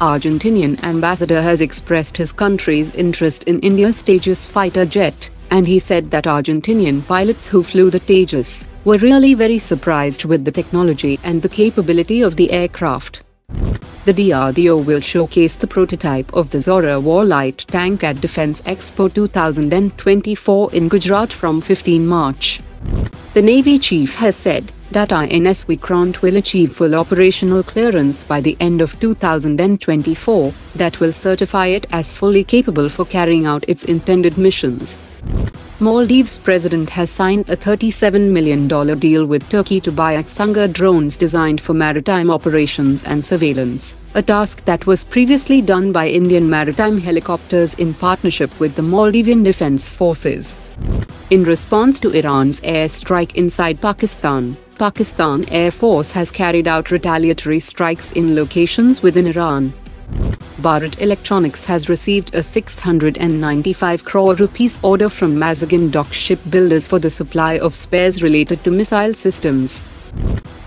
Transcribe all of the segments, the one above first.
Argentinian ambassador has expressed his country's interest in India's Tejas fighter jet, and he said that Argentinian pilots who flew the Tejas were really very surprised with the technology and the capability of the aircraft. The DRDO will showcase the prototype of the Zorawar light tank at Defence Expo 2024 in Gujarat from 15 March. The Navy chief has said that INS Vikrant will achieve full operational clearance by the end of 2024 that will certify it as fully capable for carrying out its intended missions. Maldives president has signed a $37 million deal with Turkey to buy Aksungur drones designed for maritime operations and surveillance, a task that was previously done by Indian maritime helicopters in partnership with the Maldivian Defense Forces. In response to Iran's airstrike inside Pakistan, Pakistan Air Force has carried out retaliatory strikes in locations within Iran, Bharat Electronics has received a 695 crore rupees order from Mazagon Dock shipbuilders for the supply of spares related to missile systems.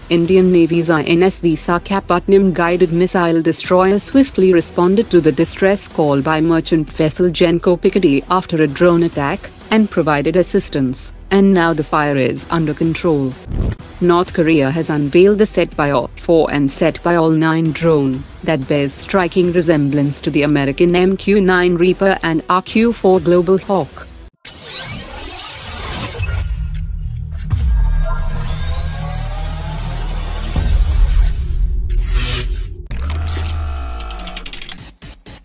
Indian Navy's INS Visakhapatnam guided missile destroyer swiftly responded to the distress call by merchant vessel Genco Picardy after a drone attack, and provided assistance, and now the fire is under control. North Korea has unveiled the Saetbyol-4 and Saetbyol-9 drone that bears striking resemblance to the American MQ-9 Reaper and RQ-4 Global Hawk.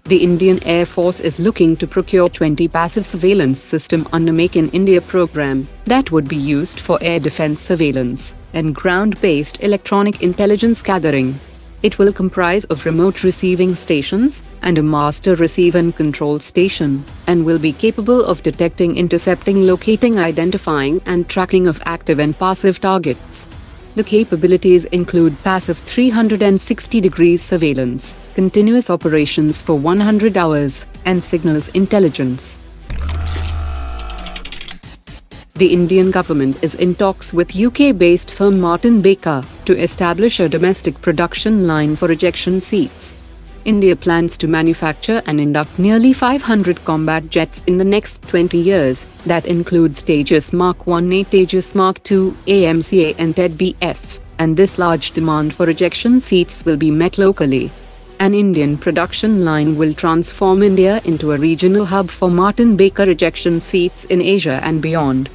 The Indian Air Force is looking to procure 20 passive surveillance system under Make in India program that would be used for air defense surveillance and ground-based electronic intelligence gathering. It will comprise of remote receiving stations and a master receive and control station and will be capable of detecting, intercepting, locating, identifying and tracking of active and passive targets. The capabilities include passive 360 degrees surveillance, continuous operations for 100 hours, and signals intelligence. The Indian government is in talks with UK-based firm Martin Baker to establish a domestic production line for ejection seats. India plans to manufacture and induct nearly 500 combat jets in the next 20 years, that includes Tejas Mark 1A, Tejas Mark 2, AMCA and TED BF, and this large demand for ejection seats will be met locally. An Indian production line will transform India into a regional hub for Martin Baker ejection seats in Asia and beyond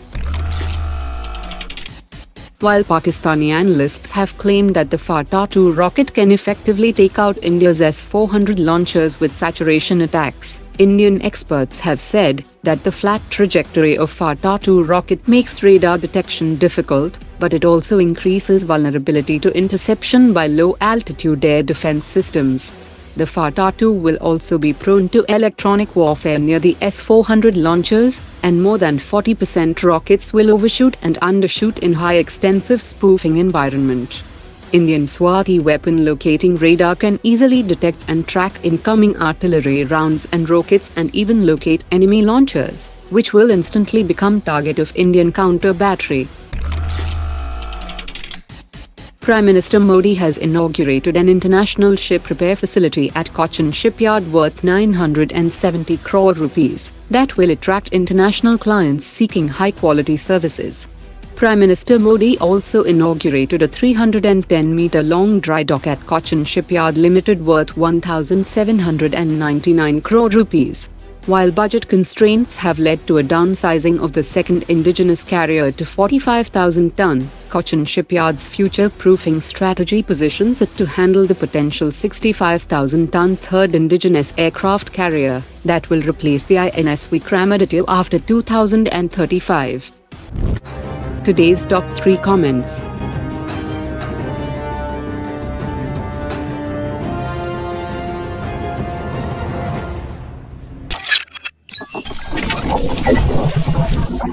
while Pakistani analysts have claimed that the Fateh-2 rocket can effectively take out India's S-400 launchers with saturation attacks. Indian experts have said that the flat trajectory of Fateh-2 rocket makes radar detection difficult, but it also increases vulnerability to interception by low-altitude air defense systems. The Fateh-2 will also be prone to electronic warfare near the S-400 launchers, and more than 40% rockets will overshoot and undershoot in high extensive spoofing environment. Indian Swati weapon locating radar can easily detect and track incoming artillery rounds and rockets and even locate enemy launchers, which will instantly become target of Indian counter battery. Prime Minister Modi has inaugurated an international ship repair facility at Cochin shipyard worth 970 crore rupees that will attract international clients seeking high-quality services. Prime Minister Modi also inaugurated a 310-meter-long dry dock at Cochin Shipyard Limited worth 1,799 crore rupees. While budget constraints have led to a downsizing of the second indigenous carrier to 45,000 ton, Cochin Shipyard's future-proofing strategy positions it to handle the potential 65,000-ton third indigenous aircraft carrier that will replace the INS Vikramaditya after 2035. Today's top 3 comments I'm sorry.